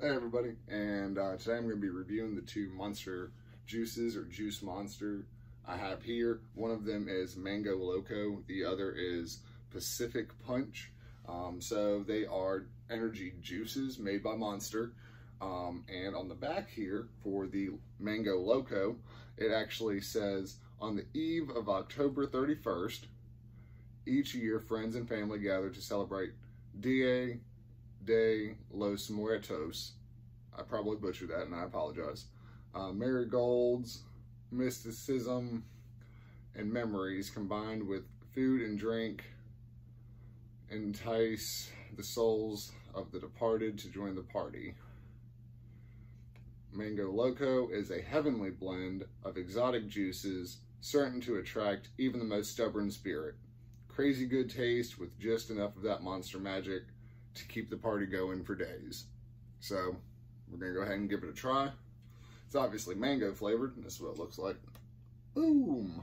Hey everybody, and uh, today I'm going to be reviewing the two monster juices or juice monster I have here. One of them is Mango Loco, the other is Pacific Punch. Um, so they are energy juices made by Monster. Um, and on the back here for the Mango Loco, it actually says on the eve of October 31st, each year friends and family gather to celebrate Dia de los Muertos. I probably butchered that and I apologize. Uh, marigolds, mysticism, and memories combined with food and drink entice the souls of the departed to join the party. Mango Loco is a heavenly blend of exotic juices certain to attract even the most stubborn spirit. Crazy good taste with just enough of that monster magic to keep the party going for days. So we're gonna go ahead and give it a try. It's obviously mango flavored, and this is what it looks like. Boom.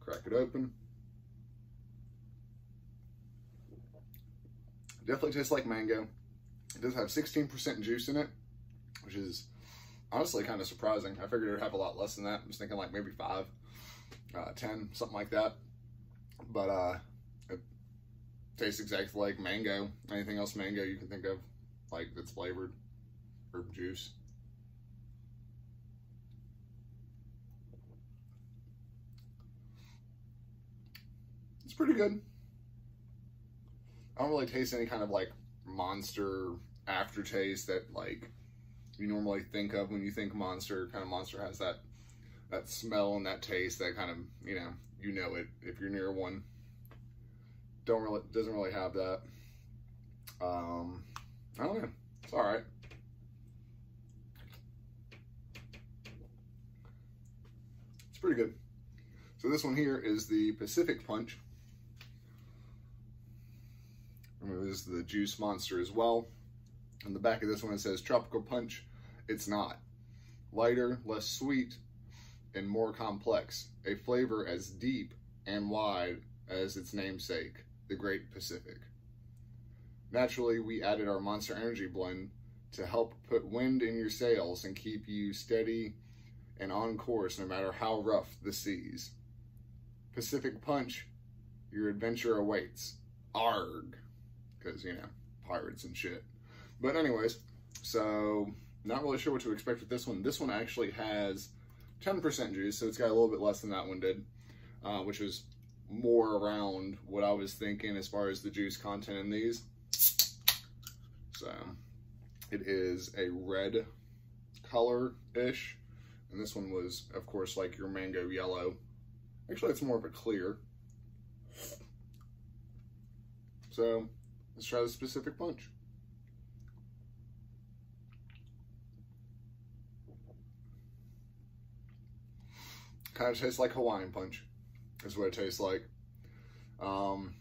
Crack it open. Definitely tastes like mango. It does have 16% juice in it, which is honestly kind of surprising. I figured it would have a lot less than that. I was thinking like maybe five, uh, 10, something like that but uh, it tastes exactly like mango. Anything else mango you can think of, like that's flavored or juice. It's pretty good. I don't really taste any kind of like monster aftertaste that like you normally think of when you think monster. Kind of monster has that that smell and that taste that kind of you know you know it if you're near one. Don't really doesn't really have that. Um, I don't know. It's all right. It's pretty good. So this one here is the Pacific Punch. Remember, this is the Juice Monster as well. On the back of this one, it says Tropical Punch. It's not. Lighter, less sweet, and more complex, a flavor as deep and wide as its namesake, the Great Pacific. Naturally, we added our Monster Energy blend to help put wind in your sails and keep you steady and on course no matter how rough the seas. Pacific Punch, your adventure awaits. Arg! Because, you know, pirates and shit. But anyways, so not really sure what to expect with this one. This one actually has 10% juice, so it's got a little bit less than that one did, uh, which was more around what I was thinking as far as the juice content in these. So it is a red color-ish, and this one was, of course, like your mango yellow. Actually, it's more of a clear. So let's try the Pacific punch. Kind of tastes like Hawaiian Punch, is what it tastes like. Um,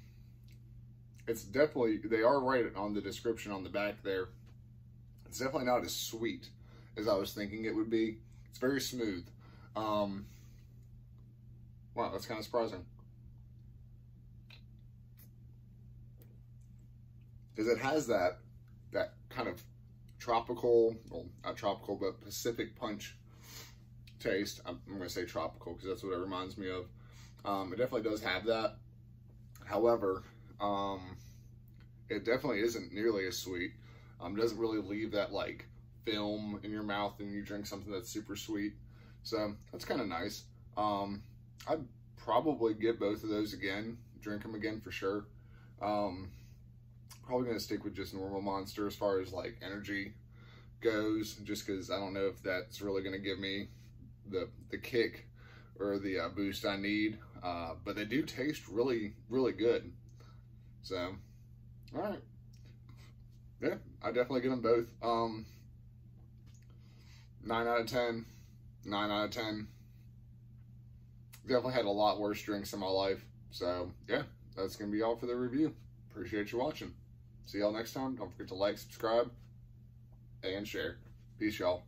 it's definitely, they are right on the description on the back there. It's definitely not as sweet as I was thinking it would be. It's very smooth. Um, wow, that's kind of surprising. Because it has that, that kind of tropical, well, not tropical, but Pacific punch taste. I'm, I'm going to say tropical because that's what it reminds me of. Um, it definitely does have that. However, um, it definitely isn't nearly as sweet. Um, doesn't really leave that like film in your mouth and you drink something that's super sweet. So that's kind of nice. Um, I'd probably get both of those again, drink them again for sure. Um, probably gonna stick with just normal Monster as far as like energy goes, just because I don't know if that's really gonna give me the the kick or the uh, boost I need. Uh, but they do taste really, really good. So, all right. Yeah, I definitely get them both. Um, 9 out of 10. 9 out of 10. Definitely had a lot worse drinks in my life. So, yeah, that's going to be all for the review. Appreciate you watching. See y'all next time. Don't forget to like, subscribe, and share. Peace, y'all.